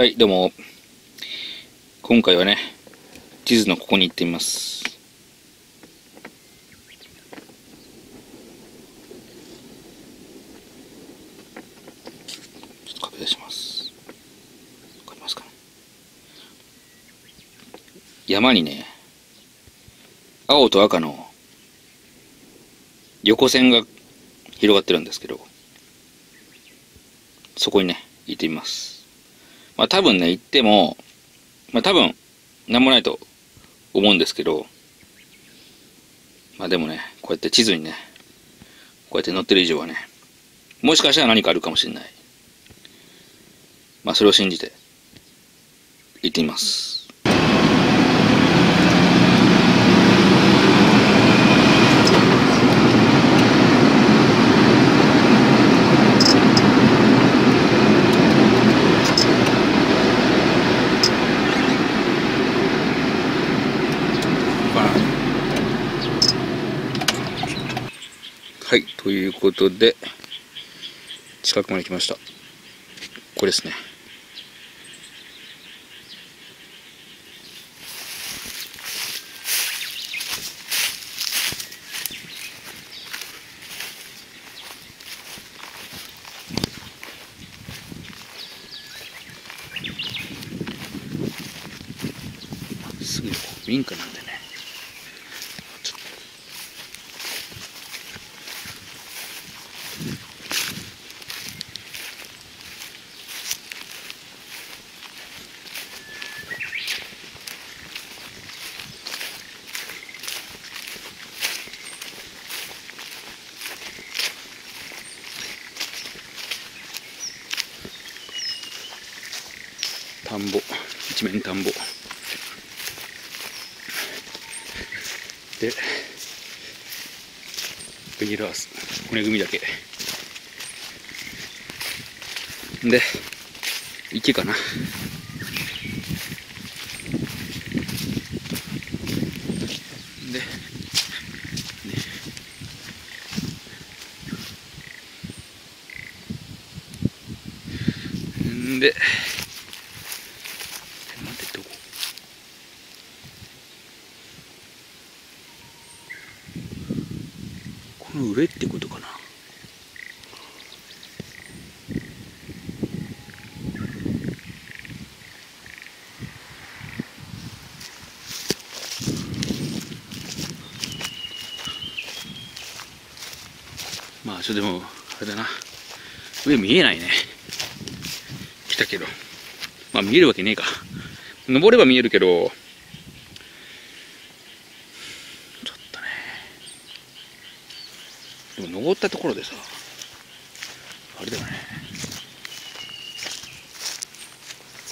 はい、どうも。今回はね、地図のここに行ってみます。ちょっと拡大します。わかりますかね。山にね、青と赤の横線が広がってるんですけど、そこにね、行ってみます。まあ多分ね、行っても、まあ多分、なんもないと思うんですけど、まあでもね、こうやって地図にね、こうやって載ってる以上はね、もしかしたら何かあるかもしれない。まあそれを信じて、行ってみます。はい、ということで、近くまで来ました。これですね。すぐこう民家なんで田んぼ一面田んぼ。でベニラース骨組みだけ。で池かな。でね。でえ待ってどここの上ってことかな。まあちょっとでもあれだな。上見えないね。来たけど。まあ見えるわけねえか。登れば見えるけどちょっとねでも登ったところでさあれだよね。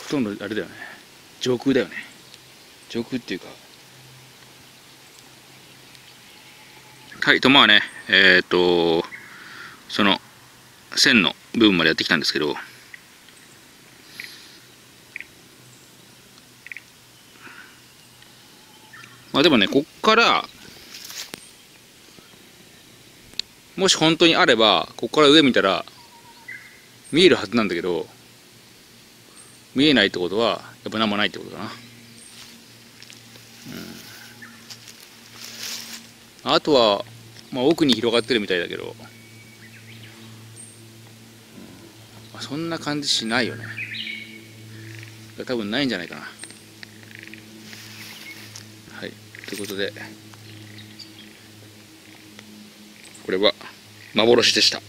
ほとんどあれだよね。上空だよね。上空っていうかはいとまあね。えっ、とその線の部分までやってきたんですけどまあでもね、こっから、もし本当にあれば、こっから上見たら、見えるはずなんだけど、見えないってことは、やっぱ何もないってことかな。うん。あとは、まあ奥に広がってるみたいだけど、うん、そんな感じしないよね。多分ないんじゃないかな。はい、ということで、これは幻でした。